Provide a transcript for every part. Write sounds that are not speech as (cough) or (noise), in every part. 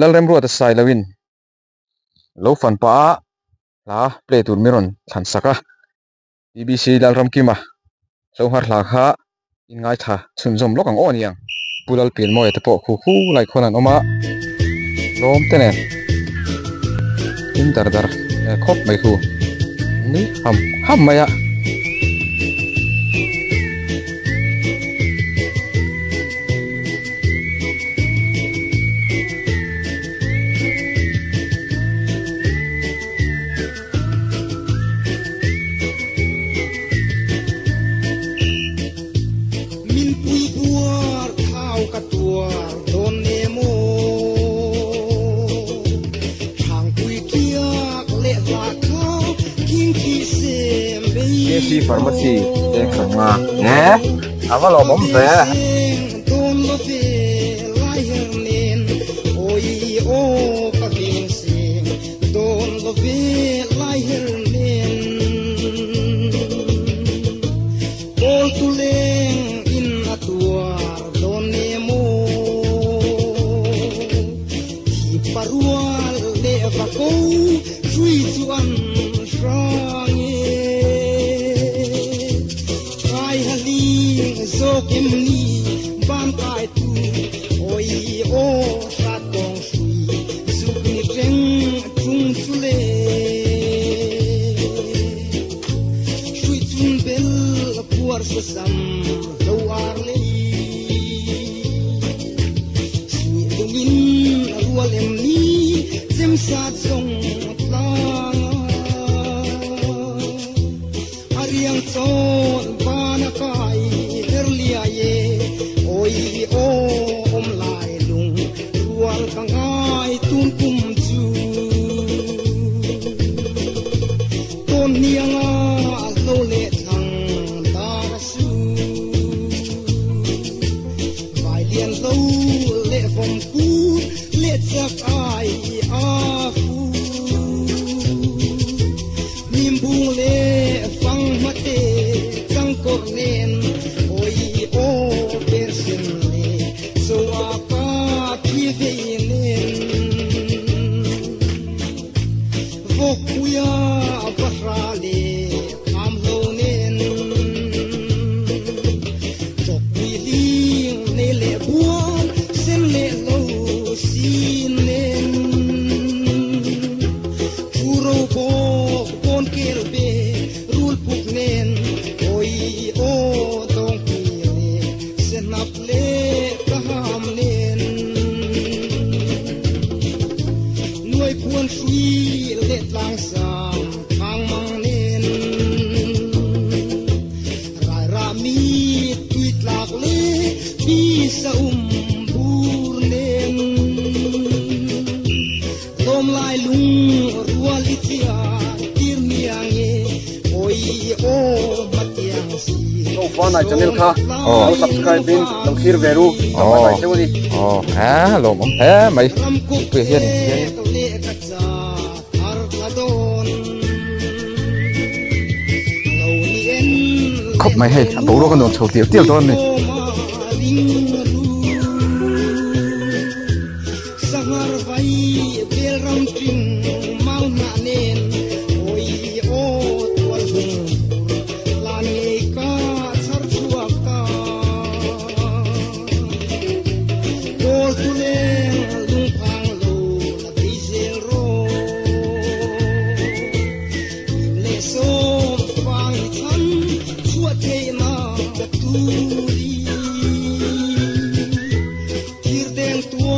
ลลเรมรัวตัดสายลวินลฟันป้าลาเปลตุนมิรอนทันสักะ BBC ลลรมกิมาลหัดหลากฮะอินไงท่าชุนจมลกังอ้อนยังปุลลเปลี่ยนมอยตะโปคู่คู่ไหลคนนันออกมาล้มเตนเนอินดาร์ดาร์คบไม่คู่นี่ห้ำห้ำไหมอะ eh apa lo bombe na channel kha oh subscribe bin dong khir veru oh oh ha lo mom he mai pe hian khop mai he bo ro kan don chau tiel tiel don ni à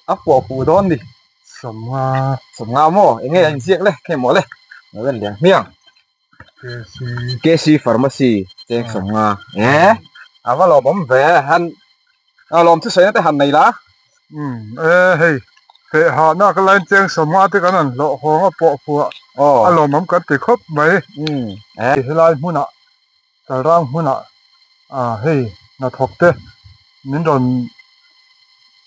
uống cái thì về em em anh đi oh yang hi la ti chau the ye ni se lo om kho tong um eh an lom he mai um oh oh le tu na sil puyan pa sa lu han do na ni le um eh lo mom he mai iso nun moya por ve do na en uluk ro pui mai sia oh le le le le inge niang apo fuang pusar te khan han hun sak do na mi nge iset thei mai em Ê, cái vấn lóm về hay tiếng giả cái bột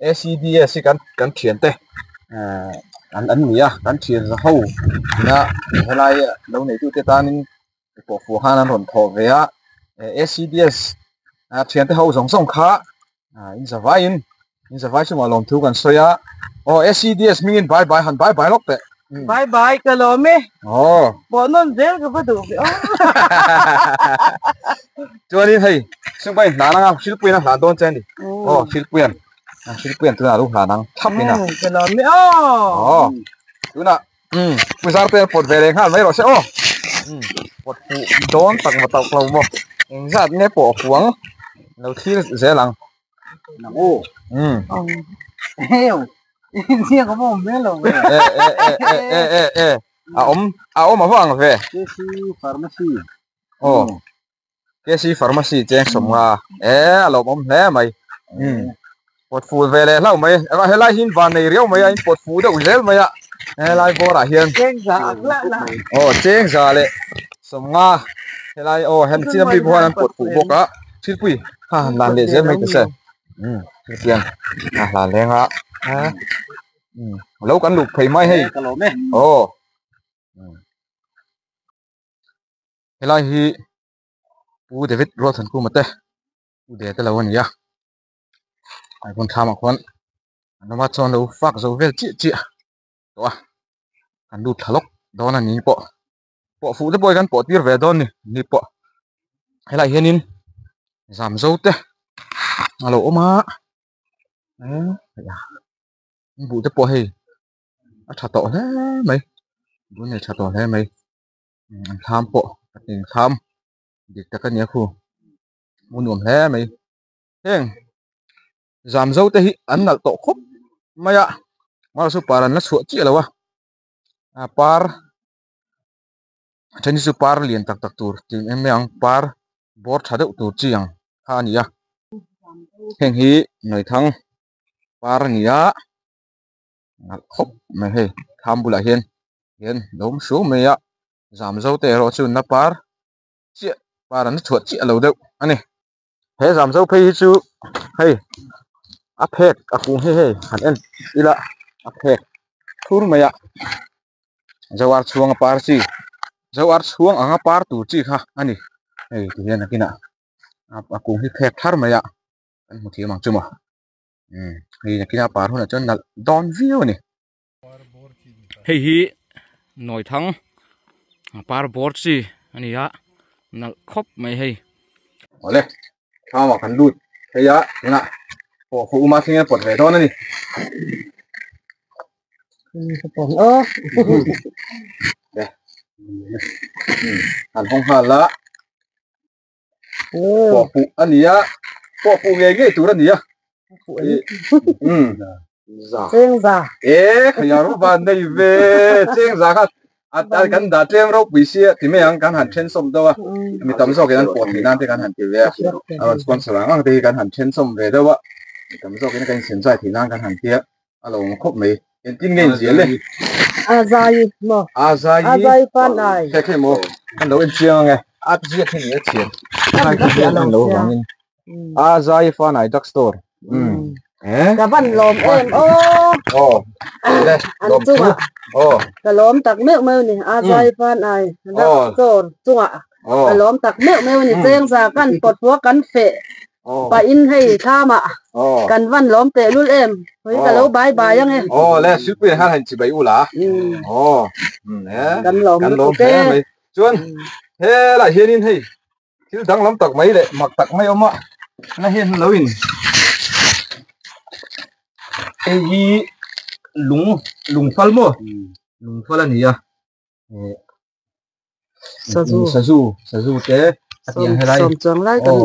te hi an nal to khop maya ma su paran la su chi lawa a par chani su par lian tak tak tur tin em yang par bor thadeu tur chi yang kha ni ya heng hi noi thang par ni ya ngal khop me he tham bula hian hian lom su me ya giảm dấu te ro chu na par chi par an chuat chi lo deuh ani he giảm dấu phei chu hei a phek a kung he he han en ila a phek thur maya zawar chuang a par chi zawar 아, 실구엔 뜨나도 나랑 찹이나. 그럼요. 어. 뜨나. 음. Besar tu airport bereng hal, mai rosek oh. Hmm. Pot pu don tak matau kalau mo. Engzat ne po nấu Nau thil zelang. Nang oh. Hmm. Heo. Ini aku mau melo. Eh eh eh eh eh eh. À ông, à ông mà vang về. Kesi pharmacy. Oh. Kesi pharmacy, chính sống à. Eh, lộn ông thế mày. Ừ pot fu ve le lau mai eva helai hin van nei riau mai in pot fu de uzel mai a helai bora hian cheng za la la oh cheng za le em lại oh hẹn chi bi bhuan pot fu boka chilpui ha lan le je mai tse um tian ha lan le nga ha um lâu kan lục phei mai hei oh lại hi. U david rothan ku mate u de ta lawan ya ำสอกกันปวดที่นั่นที่การหันเกลียอ่าสปอนเซอร์อ่างที่การหันเช่นสมเวดว่ามีตำสอกกันการเสียนใจที่นั่นการหันเกียอ่ะลงครบไหมเห็นจริงเงี้ยเสียเลย อาซายมอ อาซา อา ยี ซายฟันไอ แค่แค่โมกันเราเป็นเชียงไงอาเจียที่นี่เชียง นั่นก็เสียลง เรา เสีย หวังอาซายีฟานไอดักสโตร์อืมเอ๊ะ กะวันลมเอ็มโอ้ โอ้เลย อัน ลม จุ ชุ ง giảm dâu tê hi ấn là tổ khúc. Mày ạ mà số par là sủa chị là wa à par. Chân số par liền tắc tắc tour thì em ăn par board thà đậu tour chi ăn ha nhỉ à. hèn hi nơi thăng. Par nhỉ ngạc khúc, mày hề tham bù lại hiền hiền đống số mày ạ. Giảm dâu tê rồi chứ nó par. Chị paran sủa chị lâu đâu anh này thế giảm dâu phê hi chứ. Hey a phek a kung he he han en ila a phek thur maya zawar chuang a par chi. Zawar chuang anga par tu chi kha ani ei ti hian akina a kung hi phek thar maya an mu thi mang chuma hm hei akina par hun a chon nal don view ni hei hi noi thang par bor chi. Ani ya nal khop mai hei ole thama kan lut heya na bỏ phụ mà khi bỏ về thôi này bỏ nữa hẳn không hẳn lắm bỏ phụ ăn gì á. Bỏ phụ nghề cái chủ ăn gì á. Ừ. Giả chênh giả ê khởi nó bàn đây về. Chênh giả dạ khác à ta cần đã chênh rốc bị xe thì mấy anh cần hẳn chênh sông đâu à? Mình tắm sau cái anh bỏ thì đang thì cần hẳn tiêu về à? Còn sửa lắng thì cần hẳn chênh sông về đâu à tấm dọc cái cái xin dạy thì năng cái hàng kia. À lồng khúc mì. Hiện tin nên à, gì lên? À dạy mà à dạy à dạy phan này cái cái mồ ăn đâu ăn chiang nghe à chỉ cái này ừ. chiang ăn cái đâu vàng à dạy phan này. Dark store. Ừ. ừ. Cả văn lồm em. Ô. Ô đây lồm à ô cả lồm tặc mẹo mẹo này. À dạy phan này dark store. Chung à cả lồm tặc mẹo mẹo này. Ừ. Riêng ra căn cột vua căn phệ. Ờ. bà in hay tham à, ờ. cần văn lõm tệ luôn em. Với cả ờ. lâu bye bye yang em oh lẽ suy quyền hai hành chỉ bảy u lá oh ừ. ừ, cần lõm cần lõm thế mày chuẩn ừ. thế là hiền in hay. Khi đang lắm tặc mấy đấy mặc tặc mấy ông ạ. Nó hiền lâu in. Cái gì lùng lùng phal mô lùng phal là gì à? Sao du sao du sao du thế som som chuang lai kan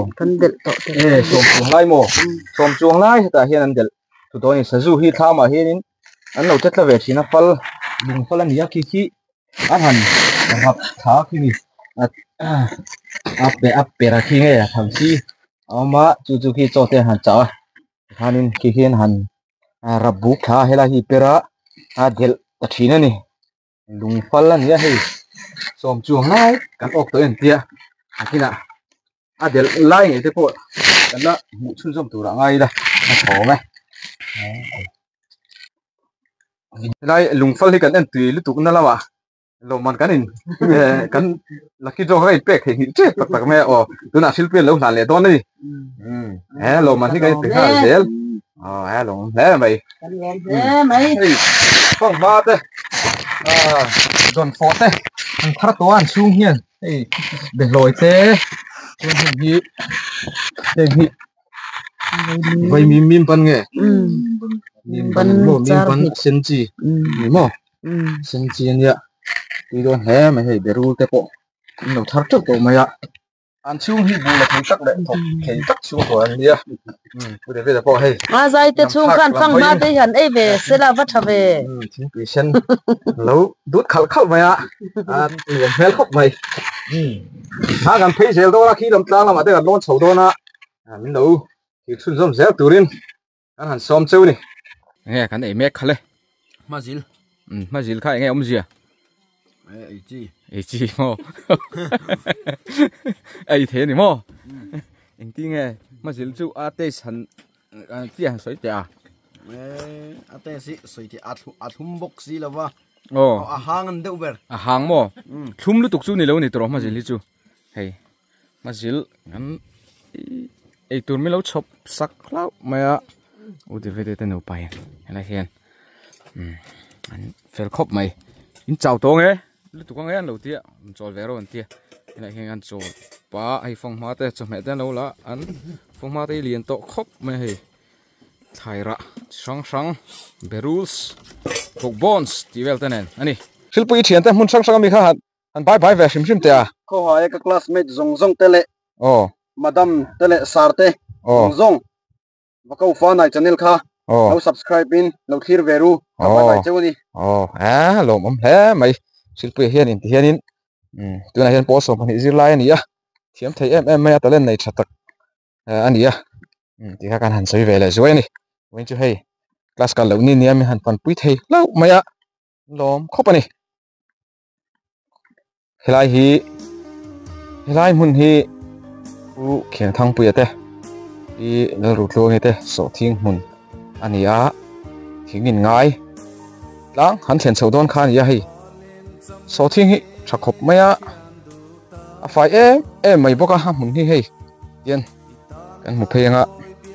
to te e som chuang lai mo som chuang ta hian an del tu to ni sazu hi tha ma hian in an lo chetla ve china fal lung fal an ya ki ki an han hap tha ki ni ape ape ra khi nghe à, thằng chi. Ama chu chu khi cho tên hàn cha hanin khi hiền hàn à, rabbu kha hela hi pera a del tathina ni lungfal lan ya hei som chuang lai kan ok to en tia kina à để lai này thế cô cần là mũi chun dòng tủ đã ngay đây. Nó khó ngay. Lai lùng phân thì cần ăn tùy lúc tụ nó là mà lo man kan in kan lucky jo kai pek hi che tak tak me o tu na silpe lo nan le don ni he lo man cái kai pek ha del o he lo le mai mai phong ba te à don forte an thar to an sung hian ei be loi te chun hi te hi vai mim mim pan nge อืม mim Pan pan mo mim char pan hi. sen chi อืม ni mo อืม sen chi nya ti don he mai hei beru te po ăn chung thì bu la thung tak le thok khei tak chu ko an nia. Bu de ve da ko he ma dài te chung khan phang ma te han ei ve se la va tha ve thin patient lo dut khal khal ma ya à. lom hel khop mai ha gan phe sel do la khi lam tang la ma te gan lon chho do na min lo ki sun som zel turin an han som cheu ni he kan ei mek khale ma zil ma zil nghe ông gì à? Gì à ai chi? Ấy chi mò (laughs) ấy thế này mò anh tin nghe mà gì chú à tê sẵn à? Tiền sấy chả eh ate si soiti athu athum box si lawa ồ. A hangan de uber à hàng mò thum lu tục chú này lâu này tụi mà gì chú. Hey mà gì ngắm ấy tụi mình lâu chụp sắc lâu mà ủa thì về đây tên nấu bài hay là hiền ừ anh phải khóc mày. In chào to nghe lu tục nghe lâu tiệt cho về rồi anh tiệt hay là hiền anh cho ba hay phong hoa tê cho mẹ tên lâu lá anh phong hoa tê liền to khóc mày hay thay ra sang sang berus cục bones tí vel tên này anh đi. Sil pu i thian te mun sang sang mi kha han han bai bai ve shim shim te a ko haye ka classmate zong zong tele oh madam tele sarte oh zong zong vako fa nai channel kha oh subscribe in lo thir veru ka Oh. ba bai chewni oh à lo mom he mai silpui hian in ti hian in tuna hian po so pani zir lai ani a thiam thei em em mai ta len nei tha tak ani a ti kha kan han sei ve le zoi ni wen chu hei class ka lo ni ni mi han pan pui thei lo mai a lom khop ani helai hi helai mun hi u khiang thang pui ate i lo ru tlo nge te so thing mun ani a thingin ngai lang han thlen chodon khan ya hei so thiên hi chắc khop maya a fai em em mai boka ha mun hi hei yen kan mu phenga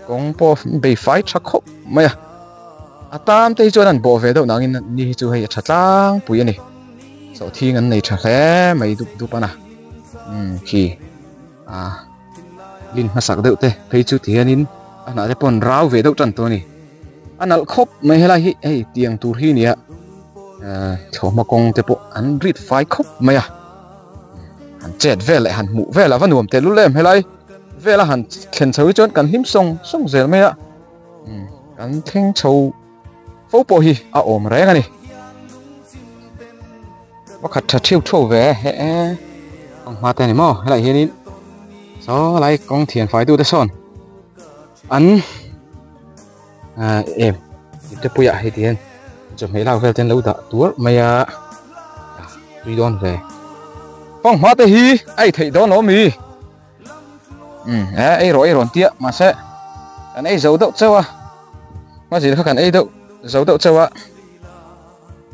kong po be fai tha khop maya a tam te chuan an bo ve do nangin ni hi chu hei tha tlang pui ani so thiên an nei tha hle mai du du pana um khi à lin ma sak deuh te phei anh thianin ana te pon rau ve tôi tan anh ni khóc khop hay là hi ei tiếng tur hi nè Ờ, chỗ mà con tế bộ ăn rít phái khóc mày à? Hắn chết về lại hắn mụ về là vẫn nuông tế lúc lên hay lại về là hắn khen sâu chốn cần hiếm sông sông dễ mày ừ, à cần thính châu phố bộ hi à ôm rẽ cái này bác khát chặt chiêu châu về, hè. Ông hoa tên này mò, hay lại hiền in gió lại con thiền phái tu tế son. Ăn. À em tiếp bộ bây giờ thì te puya lâu về trên lâu đã vel mày à, à da đón về. phong ma te hi ai thấy đó nó mì, ừ ấy ai rồi rồi tia mà sẽ anh ấy giấu đậu châu à? Mà gì khác cần ấy đậu giấu đậu châu à?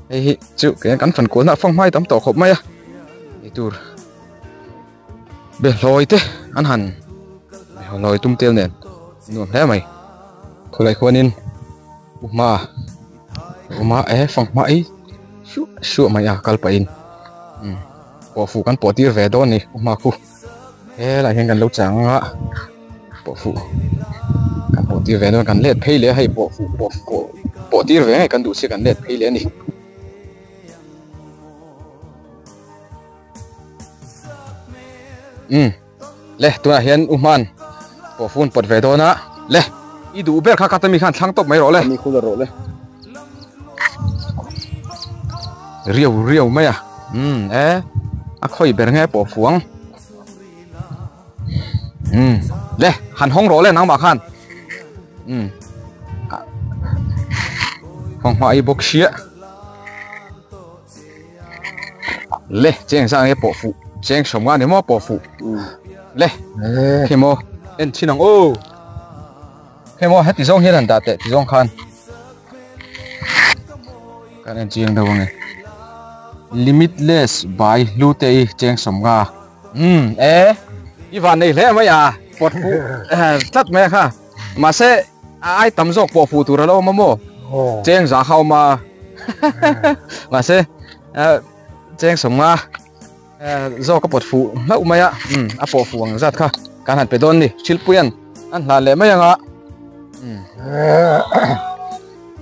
Ấy chịu cái cắn phần cuốn là phong mai tấm tổ khổ mày à? Ấy tur bề lôi thế ăn hẳn. Lôi tung tiêu nè nuông thế mày. Thôi lại khoan in mà mà ấy. Phong mai shu shu mày à kalpain ừ. Bỏ phụ căn bỏ tia về đó nè mà khu. Thế là hiện gần lâu chẳng á. Bỏ phụ căn bỏ tia về nó gần lết pay lẽ hay bỏ phụ bỏ phụ bỏ tia về hay căn đủ sẽ gần lết pay lẽ nè. Ừ. Lẽ tôi là hiện uman bỏ phụ bỏ về đó nè lẽ ý đủ biết khác các mi khăn thắng top mấy rồi lẽ mi khu rồi lẽ riêu riêu mấy à? Ừ ế à khơi bèn nghe bỏ fuang ừ lẽ hẳn hong rồi lẽ nắng bạc hẳn ừ. Hong hoa y bốc xía. Lẽ chèn sang cái bỏ phụ. Chèn sống qua nếu mà bỏ phụ. Lẽ khi mà em chỉ nong ô. Khi mà hết tí giống hết hẳn đạt tệ tí giống khan. Cái em chiêng đâu nghe limitless by lute cheng somga um e iwan nei hle mai à? Pot fu tlat me kha mà se ai tam jok po fu tu ra lo mamo? Ồ. Cheng za khao ma mà (laughs) se cheng somga zo ka pot fu lau mai à um a po fu ang zat kha kan han pe don ni chil puyan an hla le mai anga um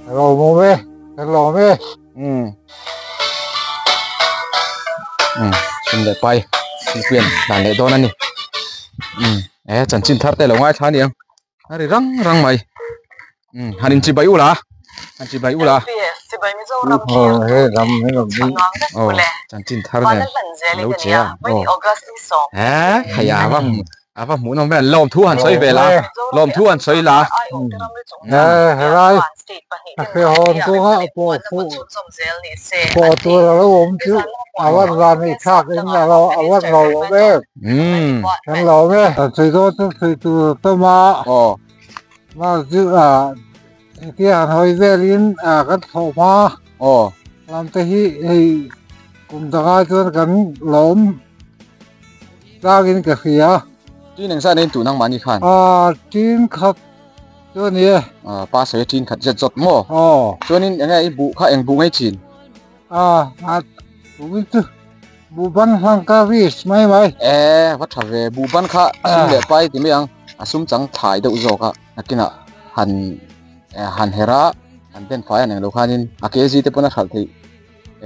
rồi mua mê. Rồi mê. Um um xin le pai chil puyan hla le don ani um e chan chin thar te lo ngai thani ang ari rang rang mai um hanin chi bai ula han chi bai ula si bai mi zo ram ồ thế làm thế làm đi le chan chin thar ba ne lan lan zeli Lâu chưa? Ồ. à hay à vâng à vâng muốn ông bé lom thu hẳn xoay về là lom thu hẳn xoay là ai o te ram le chong Ê, thế đây. state pa hi Cái hồn cũng á, bộ phụ. som zel ni se bỏ tôi là nó ốm chứ à vẫn là này khác đến là nó à vẫn là nó mê um thằng là mê à thì đó tôi thì tôi tôi mà oh mà chứ à cái hàng hơi về lên à cái thổ mà oh làm thế hi thì cũng đã ai cho cái lốm ra cái cái gì à tuy năng sa nên tụ năng mani khan à chín khắp cho nè. À pa sẽ chín khát giật giật mo ồ. Cho nên anh ấy bu khai anh bu ngay chín. À à cũng chứ bu ban sang cái gì mấy mấy e vắt thà về bu ban kha xin lệ pai thì mấy ang asum chẳng thải đâu rồi cả. Nakina han han hera han ben phai anh lo khanin a ke gì te puna khal thì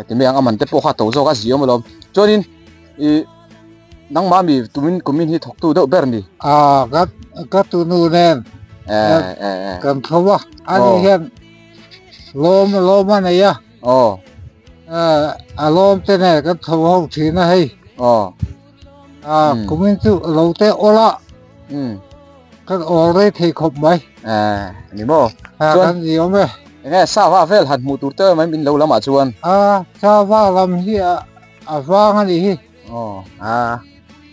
thì mấy ang aman te po kha to zo ka zio mo lom cho nên nang ma mi tumin kumin hi thok tu do ber ni à cái cái tu nu nè e cần thâu á anh hiện lôm lôm anh này à oh à à lôm thế này cái thâu không thì nó hay oh à Ừ. như tu lâu thế ô la um cái đây thì không mấy à ni mo à cái gì không biết nghe sa va vel han mu tur te mai min lo lama chuan à sao va làm gì à à vang anh đi oh à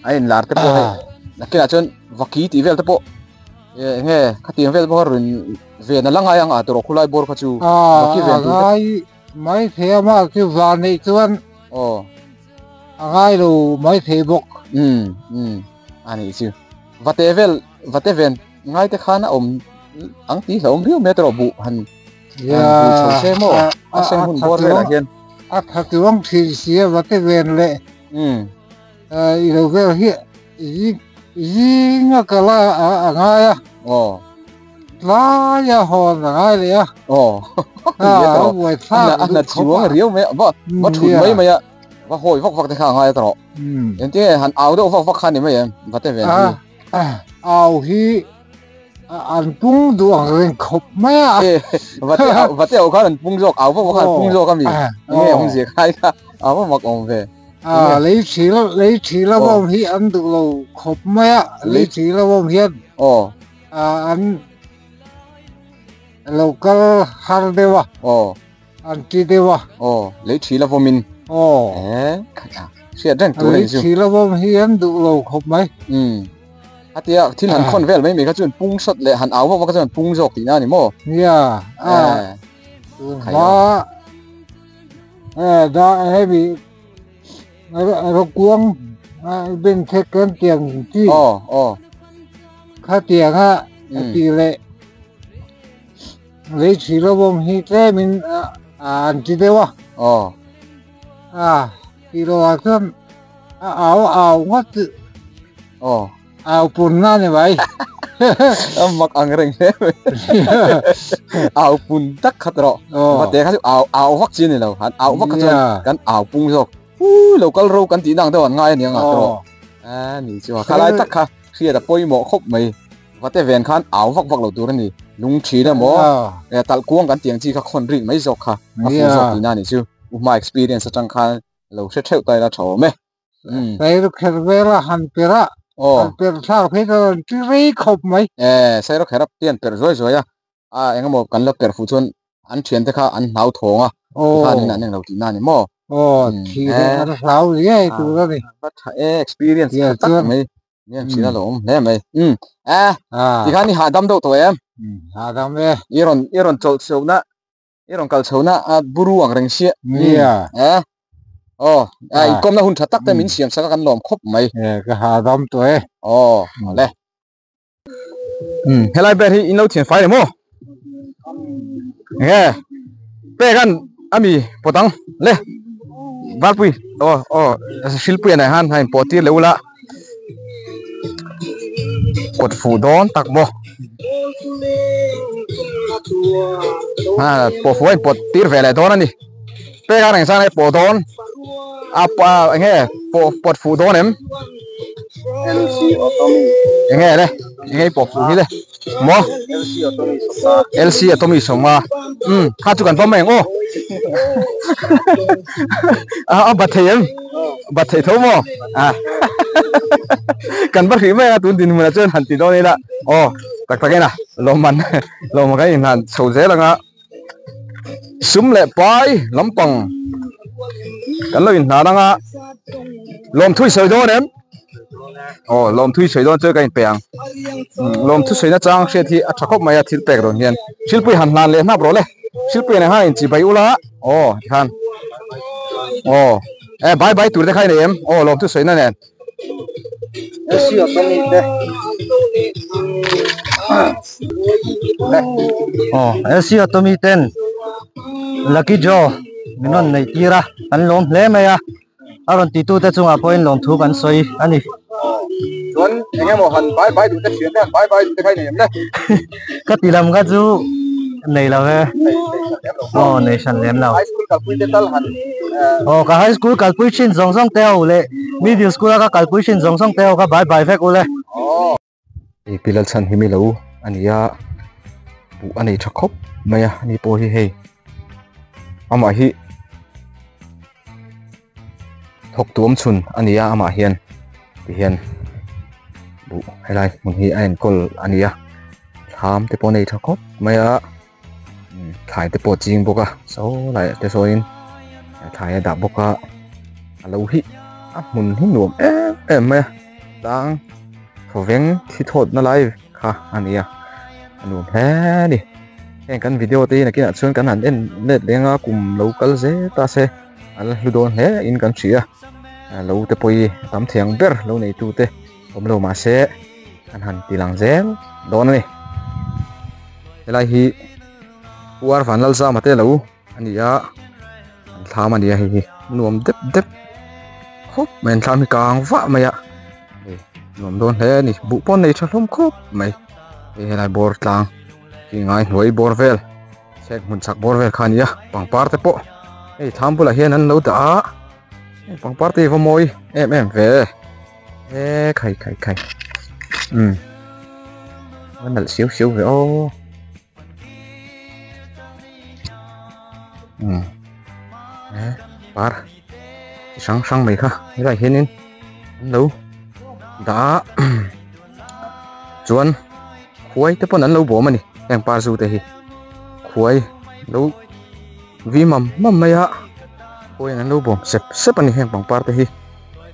ai lar te po à hai nakina chuan vaki ti vel te po e nge khati vel bo rin ve na langa yang a to khulai bor kha chu à Vaki về à tu ngay mấy thế mà cái vàng này chuan oh à ngay đồ mấy thế bốc um um ani chu vate vel vate ven ngai te khana om ang ti hlom riu metro bu han bu chho se mo a sen hun bor vel a hian à thật tuông thì xía và cái vẹn lệ um à yêu về hiện ý ý ngã cái là à à ngay à? Oh lá ya hòn là ngay đấy à? Oh (laughs) à buổi sáng là anh là chiwa riu me ba ba thun mai mai a ba hoi vak vak te kha ngai tro ừ. En te han au do vak vak khan ni mai em? Vate ven à à ao hi duang ren khop mai a ê và tiêu và tiêu có lần bung rọc áo vô có lần bung rọc cái gì? Nghe ông gì khai cả áo mặc ông về à lấy chỉ là lấy chỉ là bom hi du lo khop mai a lấy chỉ là bom hi ồ. À an local har dewa ồ. An ti dewa ồ lấy chỉ là vô mình. Oh ế sẽ đừng tôi lấy chỉ là bom hi an du lo khop mai ừ. À tia thiên hàn con về mấy mình cái chuyện bung sốt lệ hàn áo vô cái chuyện bung rọc thì nào nhỉ mò ya à. À đó. à đó hay bị รบกวงเป็นเช็คเกินเตียงที่อ๋ออ๋ข้าเตียงฮะตีเละเลยสีระบมฮีเท้มันอ่านจีเดวะอ๋ออ่าตีรอขึ้นเอาเอาวัดอ๋อเอาปุ่นนั่นไว้ mak angreng lewe. Au pun tak khatro. Mate kasi au au wak sini นี่ยเราเอาวัคซีนกันเอ pung sok. Ồ ồ khá tiền ha ừ tỷ lệ lấy chỉ là bom hi thế mình à anh chỉ đâu ồ à tỷ lệ là thân áo áo ngắt ồ áo bún na này vậy em mặc ăn rừng thế áo bún tắc khát rồi mà ồ để cái áo áo vắt chín này đâu hàn áo vắt cái chuyện Yeah. cái áo bung rọc u local road cái tí năng đâu hàn ngay nhỉ ngà rồi ồ à nỉ chưa khá lại tắc khá khi đã bôi mỏ khóc mày và thế ven khan áo vắt vắt lâu tuổi này lung chỉ là mỏ à eh tal kuang kan tiang chi ka khon ring mai zok kha a fu Yeah. zok ina ni chu u ma experience chang kha lo se theu tai la tho me um đây là cái về là hàn pera o hàn pera sao phải là chỉ lấy khop mấy eh sai ro kherap tian per zoi zoi ya a engam mo kan lo per fu chun an thian te kha an nau thonga ồ kha ni na neng lo ti na ni mo ồ Ừ. thì À. nó sao gì ấy À. tụi nó đi. but eh experience Yeah, tak chưa. mai ni chi na Ừ. lo ne mai um a à ti kha ni ha dam do to em? À đam mê iron iron chol chol na iron kal chol na a buru ang reng sia yeah eh oh ai kom na hun thatak te Ừ. min siam sa kan lom khop mai Yeah, cái hà đam tuổi Ồ, Ừ. lẹ. Ừ, hay là bé thì in lâu tiền phải đấy mò. Ami potang le Vắt pui. oh, oh silpui shil pui này han hay poti lâu la. Quật phủ đón tắc mò. À, bộ phủ tir về lại đón anh đi. Bé cái này sang này bộ đón. À, anh nghe, po bột phủ đón em. LC Otomi Nghe đây, nghe bộ phủ như đây. Mo LC Otomi Sota LC atomi soma um ha chu kan pa meng o a a bat thayem bat thay tho mo a kan bar hi me chơi din muna chen han ti do ni la cái tak tak na lo man cái gì kai nan chho je la nga sum bói pai lampang kan lo hình na da nga lom thui soi do đấy o lom thui soi do chơi cái peang lom thu soi na chang she thi a thakop maya thil pek ron hian silpui han hlan le na bro le silpui ne ha in chi bai ula o khan o e bye bye tur de khai em o lom thu soi na nen LC Otomi te Oh, LC Atomy 10. Lucky Joe. Minon nei tira. An lom hle mai a. Aron ti tu te chunga point lom thu kan soi ani. Chuan enge mo han bye bye tur de thian de bye bye tur de khai ne em le Ka tilam ka chu nei lo he. Oh, nation lem lo. high school de tal han Oh, ka high school calculation zong zong teo le. Middle school ka calculation zong zong teo ka bye bye vek ule. e pilal chan himi lo ania bu ani thakop maya ni po hi hei ama hi. Thok tuam chun ania ama hian ti đủ. Hay à? này mình hi anh anh ấy tham thì bọn này thắc khóc mấy á thải thì bỏ chim bốc à số lại thì số in. Thải đã bốc à lâu hi à mình hi nuông em em mấy đang. Phổ biến thì thốt nó lại. Ha anh ấy nuông thế đi. Em căn video thì là kia là xuyên căn hẳn đến nét đen cùng lâu cái dễ ta sẽ. À, lâu đồn hết in căn chỉ à. à. Lâu tới bôi tắm thiang ber, lâu này tu tê. นกันหันเล่นเล่นเลี้ยงอ่ะกลุ่มเรากัลเซตาเซอันลูโดนเฮอินกันเชียเราเตปอยตามเถียงเบอร์เราในตู้เตผมเรามาเซอันหันตีหลังเซลโดนนี่เวลาฮีวัวฝันลัลซามาเตเราอันนี้อ่ะอันทามันนี้ฮีนวมเด็บเด็บครบเหมือนทำให้กลางฟ้ามาอ่ะ nom don he ni bu pon nei thalom khop mai e helai bor tlang ki ngai hnuai bor vel sek mun chak bor vel khania pangpar te po ei tham bula hian ê, lo da ei um vẫn là xíu xíu vậy ô. Ừ. Nè par sáng sáng mày ha, cái này hiện in lâu đã chuan khuấy. Te pon an lo bo mani em par zu te hi khuấy. Lo vi mam mam maya khuấy lâu lo bom xếp sep ani hem bằng ba te hì,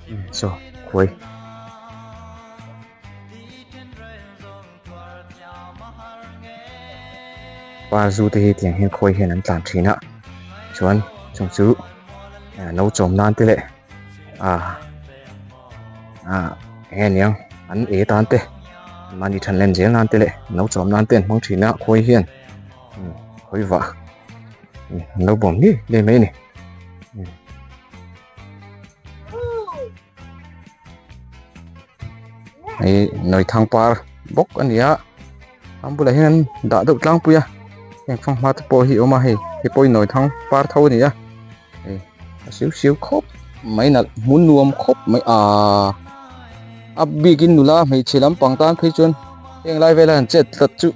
Ừ, so khuấy. Qua du thì tiền hiện khôi hiện ăn tạm trí nữa chuẩn trồng chữ à, nấu chồng nan tê lệ. À à hẹn nhau ăn ế tan tê. Mà đi thằng lên dễ nan tê lệ nấu chồng nan tiền mong trí nữa khôi hiện ừ, khôi vợ. Ừ, nấu bổng đi đây mấy này. Ừ. Ấy nói thang par bốc anh đi á bữa nay anh đã được trang bia em phong hoa tập bồi hiểu mà hì, thì bồi nổi thăng ba thâu thì á. Xíu xíu khốp. Mấy là muốn nuông khốp, mấy à à bị cái nụ la, mấy chỉ lắm, bằng tan khi chuyên tiếng lai về là chết thật chứ.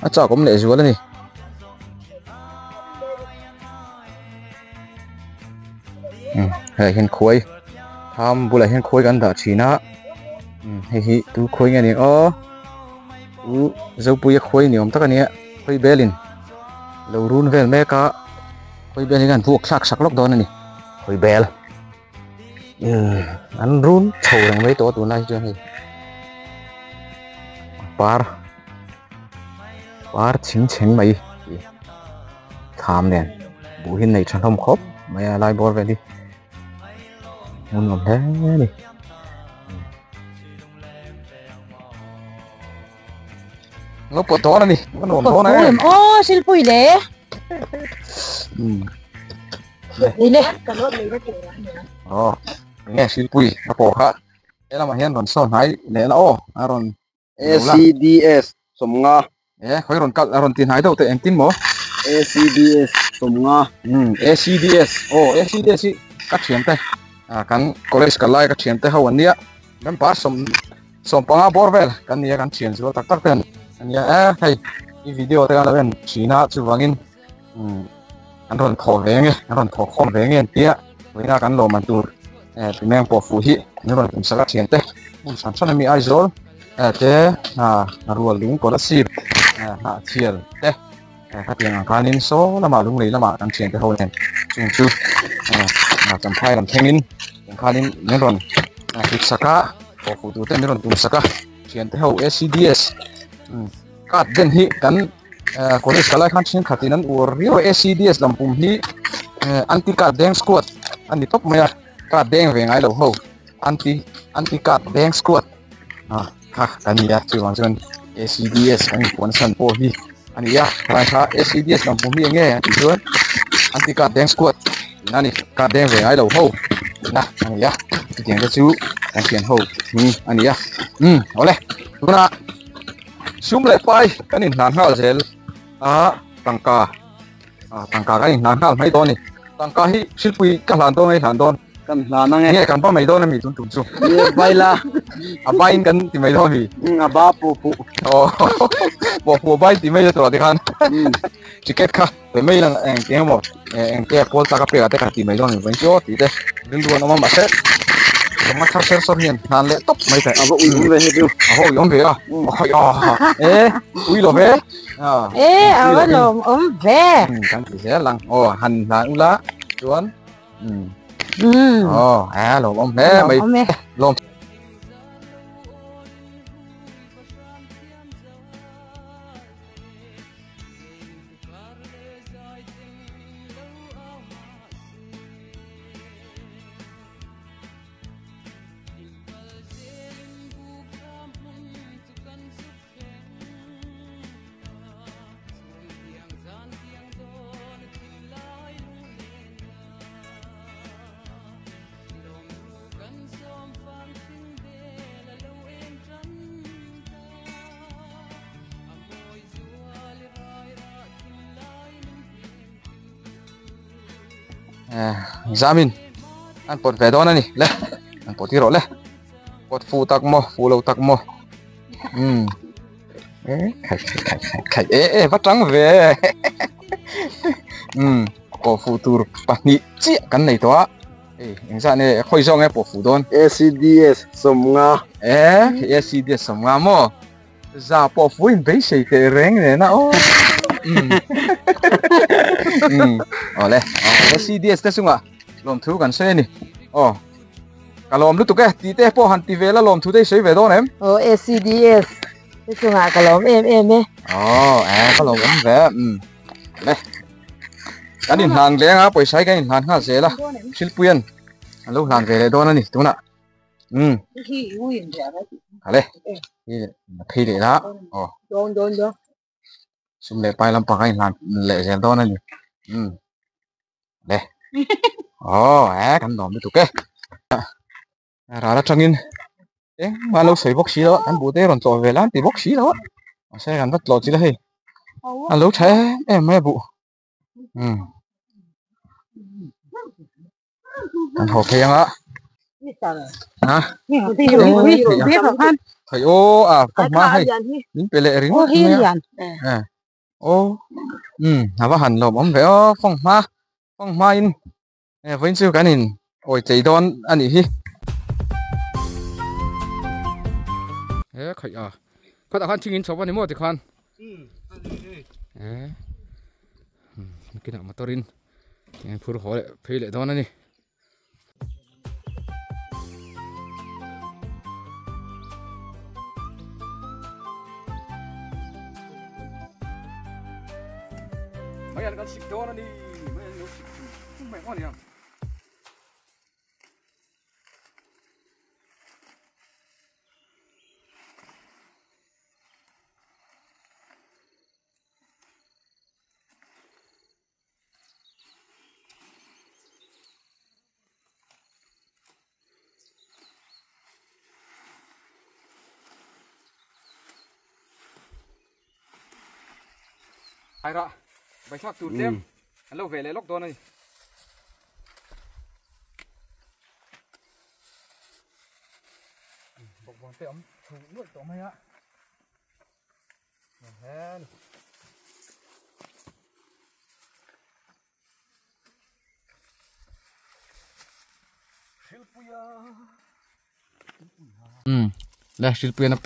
À chả cũng lệ chúa này. Ừ hệ hiện khối tham bù lại hiện khối gần đã chỉ na ừ, hì hì, tú khối nghe này ô tú dấu bùi khối này, ông ta cái này khối bé lâu run vel me ka khuai belin kan buak sak sak lok don ani khuai bel um an run thâu rang mấy tổ tu này cho này, par. Par ching ching mai tham đèn bù hin này chẳng thông khóc, mày lại bỏ về đi. Muốn làm thế đi nó bỏ to này nó nổ to này. Ôi, ô, silpui le. ừ. Đi le. Ồ, nghe nó bỏ khá thế là mà hiện còn son là ô à rồi ACDS som nga khói rồi cắt à rồi tiền hái đâu thì em tin mỏ ACDS som nga ừ ACDS ô ACDS các chuyện thế à kan college lại các chuyện thế hậu anh nhá nên ba som som pa nga bor vel kan nia kan chuyện rồi tak tak ten anh hay. Cái video thế là bên China chú vangin anh rồi thò về nghe, anh rồi thò khom về nghe. Tía với na kan lo man tur eh pimeng po fu hi ni ron kum saka thian te mun san san mi ai zol thế te na na rual lung ko la sip eh ha thial te eh ha tiang kanin so lama lung lei lama kan thian te ho nen chung chu eh na cham phai ram thengin kanin ni ron na hik saka po fu tu te ni ron tum saka thian te ho ACDS kat den hi kan college kalai khan chin khatinan ur rio ACDS lampum hi anti card deng squad ani top maya card deng ve ngai lo ho. Anti anti card deng squad à ha, kan ya chu wang chuan ACDS kan pon san po hi. Ani ya kai kha ACDS lampum hi nge ti chuan anti card deng squad nani card deng ve ngai lo ho. Na ani ya ti tiang ka chu kan tian ho. Hmm ani ya hmm ole tuna sum le pai kan in nan hal zel a tangka a tangka kan in nan hal mai to ni tangka hi silpui ka hlan to ngai hlan don kan la na nge kan pa mai don mi tun tum chu ye baila a bain kan ti mai don mi nga ba pu pu o bo bo bai ti mai to de kan ticket ka pe mai lang en ke mo en ke pol ta ka pe ka te ka ti mai don mi ben cho ti de dun du no ma se ma thar ser so hian nan le top mai te aba ui um ve he du a ho yom ve a a e ui lo ve à. Ê, à, cái lồm ốm ve. kan ti se lang o han la ula chuan Ừ. ồ à lộn ông thế mày Ốm ve. zamin an pot ve don ani le an pot hi ro le pot fu tak mo fu lo tak mo um khai khai khai khai ê ê bắt trắng về. (laughs) Ừ bộ phụ tur bạc nhị. Chia cắn này đó ê anh ra này khôi rong ấy bộ phụ đôn. ACDS som nga. Xí đi sắm ngà mò ra bộ phụ in bấy xây tệ rèn này na ô (laughs) ừ ở đây ê xí đi thế sung à lom thu gần xây nè ồ cả lom lúc tụi cái tí tê po hẳn tí về là lom thu đây xây về đó em Ồ, ACDS. Cái chung hạ cả lắm em em ấy. Ồ, à, có lồng ấm vẽ, ừ. Đây. Cái đình hàng lẽ á, bồi sai cái đình hàng ha dễ là. Xin quyền. Lâu hàng về đây đó nè, đúng không Ừ, à đây. Khi để đó. Ồ, Đôn đôn đôn. xung lệ bài làm bằng cái làm lệ dễ đó nè. Ừ. Đây. (laughs) Ồ, à, cái nóm đi tụi cái. À, ra ra trong in. Ê, mà lâu xây bốc xí đó, anh bố tê còn trò về lắm thì bốc xí đó. Xe gắn rất lọt gì đây. À, lâu thế, em mẹ bụ. Ừ. Anh hồ khen á. Hả? Thầy ô, à, không má hay. Những bề lệ rính. Ô hiên dàn. À. Ô. Ừ, hà vợ hẳn lộm ống vẽ ô, phong ma Phong ma in. Nè, với siêu cái nhìn. Ôi, chạy đón, anh ấy hi. 에 khởi à có đã khoan chinh in chụp anh mua thì khoan 에 ừ, cái nào mà tôi in cái phuru hỏi phê lại đón anh ấy này mấy anh con xịt đó đi mấy anh nó xịt mày ngon nhỉ ai đó bài sắc tụt thêm anh lâu về lấy lốc đó này. Bọc tay ấm thủ nuôi tổ mày á hèn ừ. Là silpuya na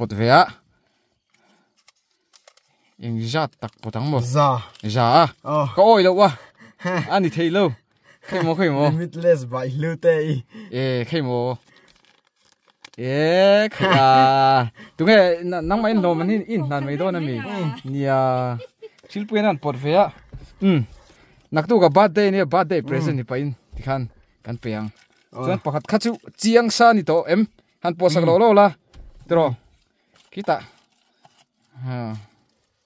ยังจะตักปตังหมดจาจ้าก็โอ้ยแล้ววะอันนี้เที่ยวเขยโมเขยโมมิดเลสบายลูเตอเอ้เขยโมเอ๊ะค่ะตรงนี้นั่งไม่โอนมันนี่อินนั่นไม่โดนนะมีเนี่ยชิลปุยนั่นปวดเฟียอืมนักตู้กับบาดเดย์เนี่ยบาดเดย์เพรสเซนต์นี่ไปอินที่ขันกันเปียงส่วนประกติข้าจูจียงซานี่โตเอ็มหันปวดสักโลโลละตัวคิดต่าฮะ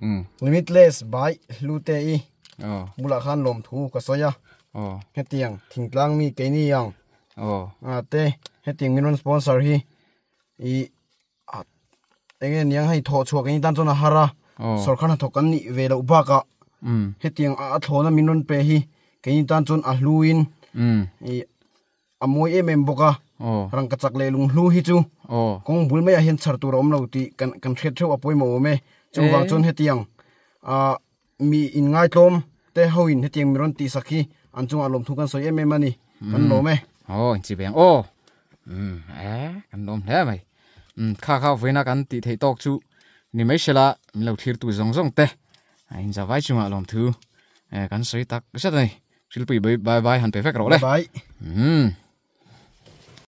mm um han han le ro le oh he lo mẹ um ha van nuam e wen chu kan nim mm a khop mai nuam kan ti khop mai um e khai a i lo tha riang mai a nang chu a bi ka oh lom thuan soi ro le oh ngoro um bo fu um limitless by lute i oh. Mula khan lom thu ka soya. Oh. Hetiang thingtlang mi ke ni yang. Oh. Ate hetiang minon sponsor hi. I at enge niang hai tho chuak ni tan chona hara. Oh. Sarkhan ha thokan ni vela ubaka um hetiang a thlona minon pe hi. Ke ni tan chon a hluin um i amoi em em boka. Oh. Rang ka chak le lung hlu hi chu. Oh. Kong bul me a hian chhar tur om lo ti. Kan kan thret theu apoi mo me. chu Eh. wang chon hetiang a mi in ngai tlom te hoin hetiang miron ti sakhi an chung alom thu kan soi em em ani kan lo me oh chỉ bèn oh um à kan nom le mai um kha kha vena kan ti thei tok chu ni mai shela mi lo thir tu zong zong te a in za vai chunga lom thu kan soi tak sa silpui bye bye bye han pe fek ro le bye. Um